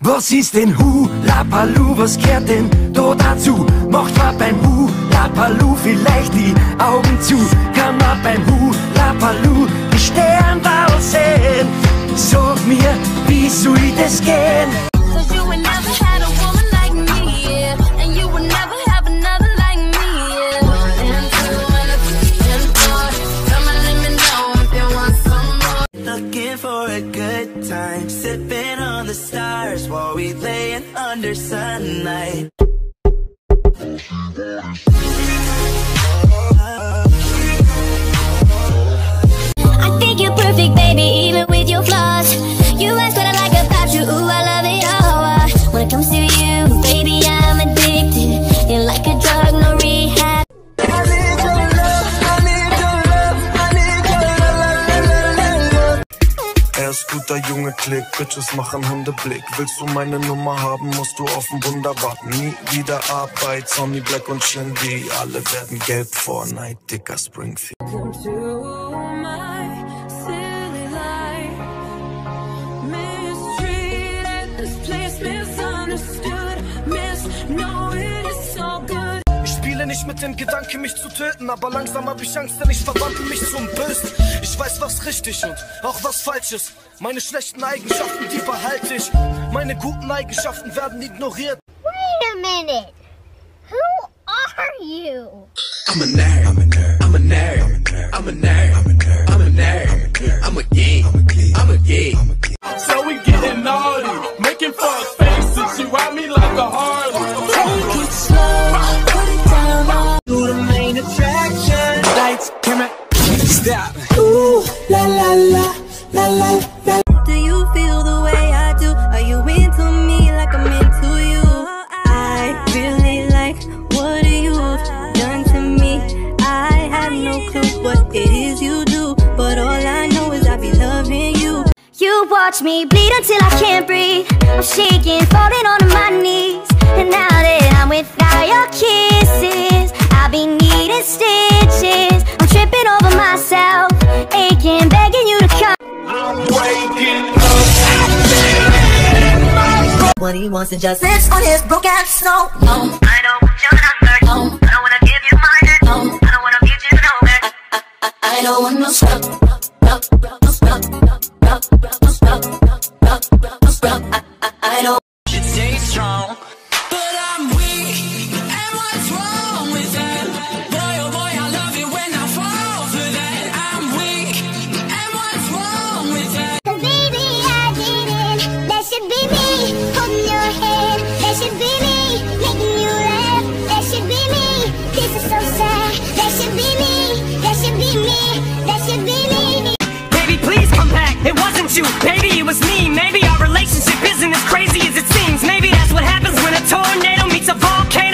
Was ist denn Hu Lapalu? Was gehört denn da dazu? Macht man beim Hu Lapalu vielleicht die Augen zu? Kann man beim Hu Lapalu die Sternbau sehen? Sag mir, wie soll das gehen? So time, sipping on the stars while we laying under sunlight. I think you're perfect, baby, guter Junge, Klick, Bitches machen Hundeblick. Willst du meine Nummer haben, musst du auf ein Wunder warten. Nie wieder Arbeit, Sonny Black und Shindy. Alle werden gelb vor Night, dicker Springfield. Ich spiele nicht mit dem Gedanken, mich zu töten, aber langsam hab ich Angst, denn ich verwandle mich zum Bösen. Ich weiß, was richtig und auch was falsch ist. Meine schlechten Eigenschaften, die behalte ich. Meine guten Eigenschaften werden ignoriert. Wait a minute. Who are you? I'm a nerd. I'm a nerd. I'm a nerd. I'm a nerd. La, la la la. Do you feel the way I do? Are you into me like I'm into you? I really like what you've done to me. I have no clue what it is you do, but all I know is I be loving you. You watch me bleed until I can't breathe. I'm shaking, falling on my What he wants to just sit on his broke ass no. No, I don't want your number. No, I don't wanna give you mine. No, I don't you. Maybe it was me, maybe our relationship isn't as crazy as it seems. Maybe that's what happens when a tornado meets a volcano.